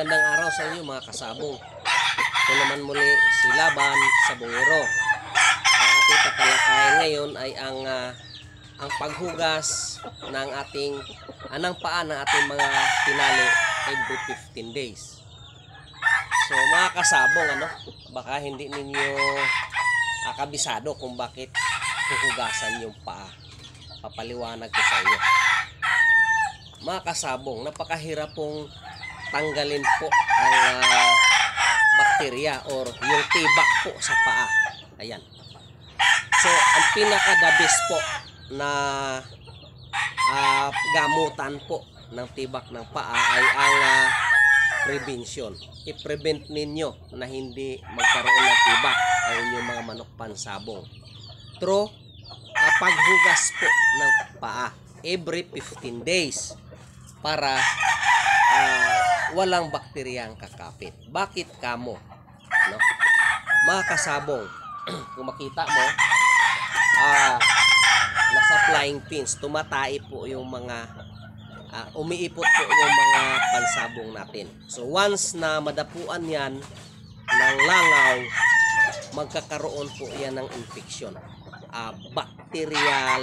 Magandang araw sa inyo mga kasabong. Ito naman muli si Laban sa Bungero. Ang ating tatalakayan ngayon ay ang ah, ang paghugas ng ating anang paa ng ating mga tinali every 15 days. So mga kasabong ano, baka hindi ninyo ah, kabisado kung bakit huhugasan yung paa. Papaliwanag ko sa inyo. Mga kasabong, napakahirap pong tanggalin po ang ah, bakterya or yung tibak po sa paa. Ayan. So, ang pinaka the best po na ah, gamutan po ng tibak ng paa ay ang ah, prevention. I-prevent ninyo na hindi magkaroon ng tibak ang inyong mga manok pansabong. Through ah, paghugas po ng paa every 15 days para ah, walang bakterya ang kakapit. Bakit kamo? No? Mga kasabong, kung makita mo, ah, nasa flying pins, tumatay po yung mga, ah, umiipot po yung mga pansabong natin. So once na madapuan yan ng langaw, magkakaroon po yan ng infection. Ah, bacterial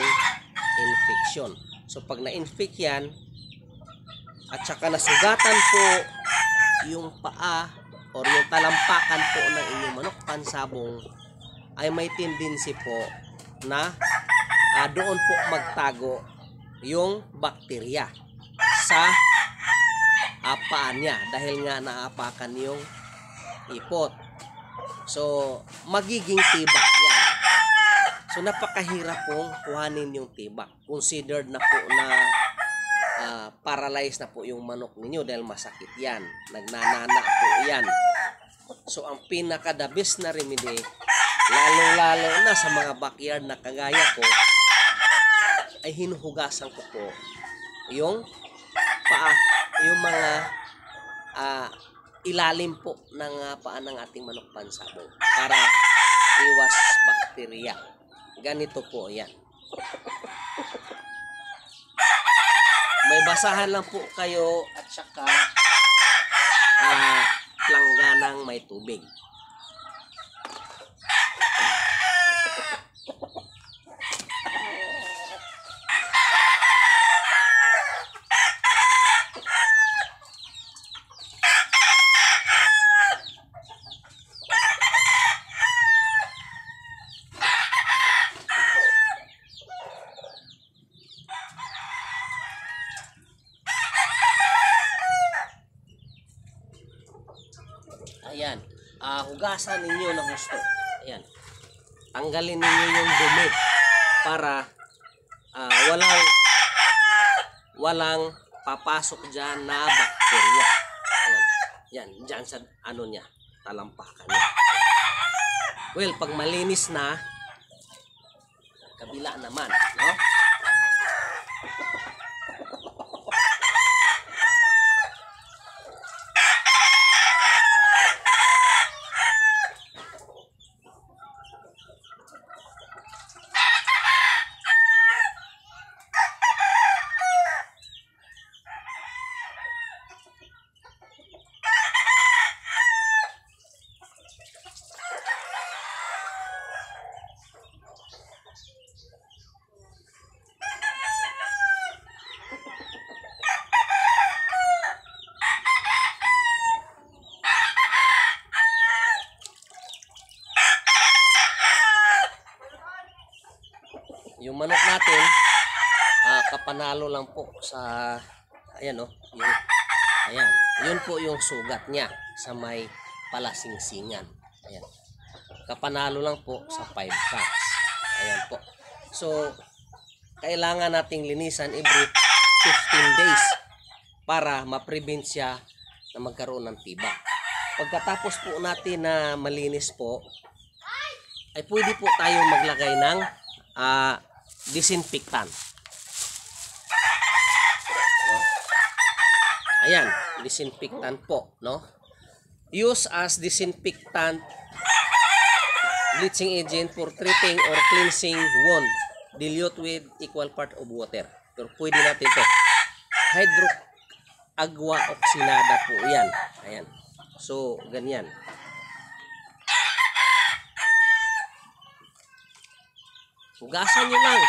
infection. So pag na-infect yan, at saka nasugatan po yung paa or yung talampakan po ng inyong manok pansabong ay may tendency po na ah, doon po magtago yung bakterya sa paa niya dahil nga naapakan yung ipot. So, magiging tibak yan. So, napakahirap pong kuhanin yung tibak. Considered na po na ah, paralyzed na po yung manok ninyo dahil masakit yan. Nagnanana po yan. So, ang pinaka the na remedy, lalo-lalo na sa mga backyard na kagaya ko, ay hinuhugasan ko po yung paa, yung mga ah, ilalim po ng ah, paa ng ating manok pansabong para iwas bakterya. Ganito po yan. May basahan lang po kayo at saka ah, langganang may tubig. Ayan. Ah, hugasan ninyo ng gusto. Ayan. Tanggalin ninyo yung dumi para ah, walang walang papasok diyan na bakterya. Ayan. Yan, diyan sa ano niya, talampakan niya. Well, pag malinis na, kabila naman, no? Yung manok natin, ah, kapanalo lang po sa, ayan oh, yung, ayan, yun po yung sugat niya sa may palasingsingan. Ayan. Kapanalo lang po sa 5 packs. Ayan po. So, kailangan nating linisan every 15 days para ma-prevent siya na magkaroon ng tiba. Pagkatapos po natin na malinis po, ay pwede po tayong maglagay ng ah, disinfectant. Ayan, disinfectant po, no? Use as disinfectant bleaching agent for treating or cleansing wound. Dilute with equal part of water. Pero pwede natin to. Hydro agwa oksinada po yan. Ayan. So, ganyan. Hugasan nyo lang.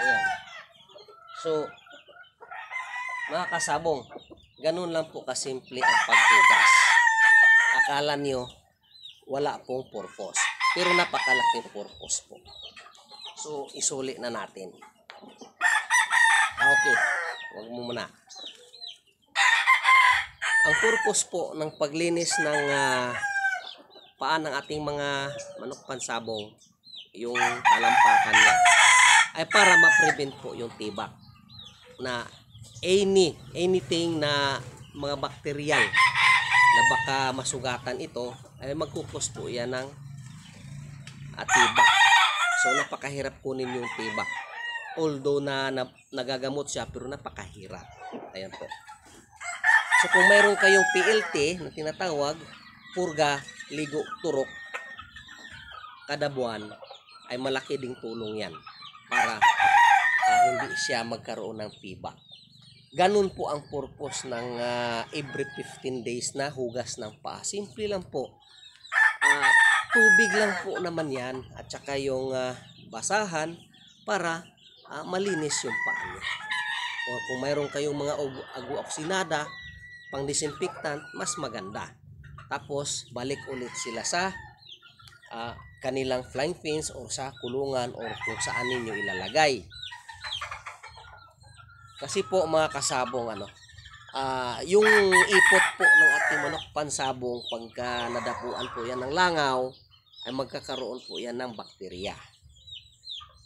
Ayan. So, mga kasabong, ganun lang po kasimple ang paghugas. Akala nyo, wala pong purpose. Pero napakalaking purpose po. So, isuli na natin. Ah, okay. Huwag mo muna. Ang purpose po ng paglinis ng ah, paa ng ating mga manok pansabong, yung talampakan niya, ay para ma-prevent po yung tibak na any, anything na mga bakteryal na baka masugatan ito, ay magkukos po yan ng at tibak. So napakahirap kunin yung tibak. Although na, na nagagamot siya pero napakahirap. Ayan po. So kung mayroon kayong PLT na tinatawag, purga, ligo, turok, kada buwan, ay malaki ding tulong yan para ah, hindi siya magkaroon ng tibak. Ganun po ang purpose ng ah, every 15 days na hugas ng paa. Simple lang po. Ah, tubig lang po naman yan at saka yung ah, basahan para ah, malinis yung paa niyo. O kung mayroon kayong mga agua-oksinada, pang disinfectant, mas maganda. Tapos, balik ulit sila sa ah, kanilang flying fins o sa kulungan o kung saan ninyo ilalagay. Kasi po mga kasabong ano, ah yung ipot po ng ating manok pansabong pagka nadapuan po yan ng langaw ay magkakaroon po yan ng bakterya.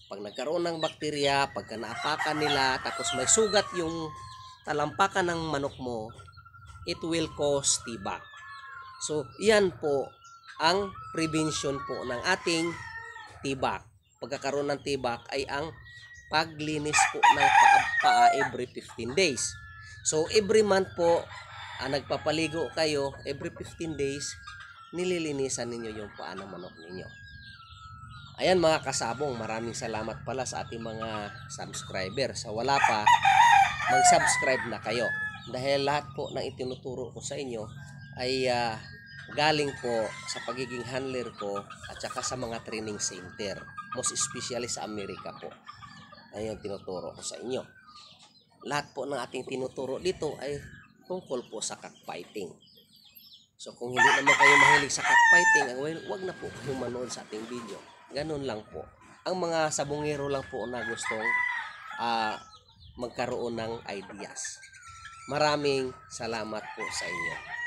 Pag nagkaroon ng bakterya, pagka naapakan nila, tapos may sugat yung talampakan ng manok mo, it will cause tibak. So, yan po ang prevention po ng ating tibak. Pagkakaroon ng tibak ay ang paglinis po ng paa, paa every 15 days. So, every month po, ah, nagpapaligo kayo, every 15 days, nililinisan ninyo yung paa ng manok ninyo. Ayan mga kasabong, maraming salamat pala sa ating mga subscriber. Sa wala pa, mag-subscribe na kayo. Dahil lahat po ng itinuturo ko sa inyo ay ah, galing po sa pagiging handler ko at saka sa mga training center. Most especially sa Amerika po. Ayun tinuturo ko sa inyo. Lahat po ng ating tinuturo dito ay tungkol po sa cockfighting. So kung hindi naman kayo mahilig sa cockfighting, well, wag na po kayo manood sa ating video. Ganun lang po. Ang mga sabungero lang po na gustong ah, magkaroon ng ideas. Maraming salamat po sa inyo.